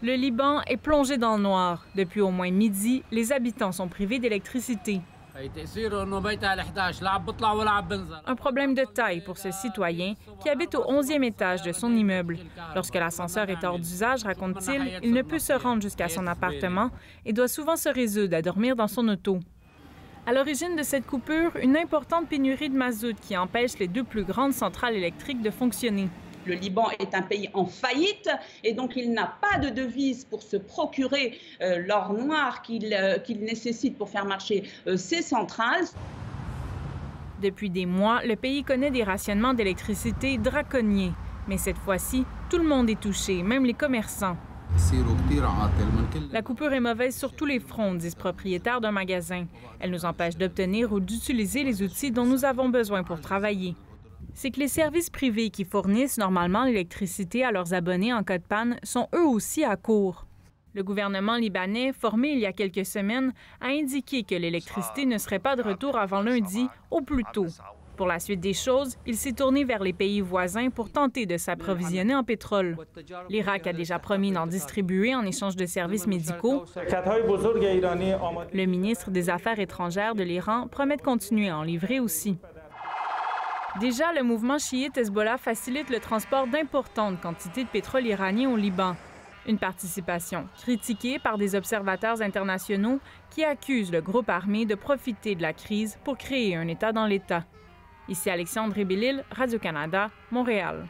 Le Liban est plongé dans le noir. Depuis au moins midi, les habitants sont privés d'électricité. Un problème de taille pour ce citoyen qui habite au 11e étage de son immeuble. Lorsque l'ascenseur est hors d'usage, raconte-t-il, il ne peut se rendre jusqu'à son appartement et doit souvent se résoudre à dormir dans son auto. À l'origine de cette coupure, une importante pénurie de mazout qui empêche les deux plus grandes centrales électriques de fonctionner. Le Liban est un pays en faillite et donc il n'a pas de devise pour se procurer euh, l'or noir euh, qu'il nécessite pour faire marcher euh, ses centrales. Depuis des mois, le pays connaît des rationnements d'électricité draconiens. Mais cette fois-ci, tout le monde est touché, même les commerçants. La coupure est mauvaise sur tous les fronts, disent propriétaires d'un magasin. Elle nous empêche d'obtenir ou d'utiliser les outils dont nous avons besoin pour travailler c'est que les services privés qui fournissent normalement l'électricité à leurs abonnés en cas de panne sont eux aussi à court. Le gouvernement libanais, formé il y a quelques semaines, a indiqué que l'électricité ne serait pas de retour avant lundi au plus tôt. Pour la suite des choses, il s'est tourné vers les pays voisins pour tenter de s'approvisionner en pétrole. L'Irak a déjà promis d'en distribuer en échange de services médicaux. Le ministre des Affaires étrangères de l'Iran promet de continuer à en livrer aussi. Déjà, le mouvement chiite Hezbollah facilite le transport d'importantes quantités de pétrole iranien au Liban. Une participation critiquée par des observateurs internationaux qui accusent le groupe armé de profiter de la crise pour créer un État dans l'État. Ici Alexandre Bélil, Radio-Canada, Montréal.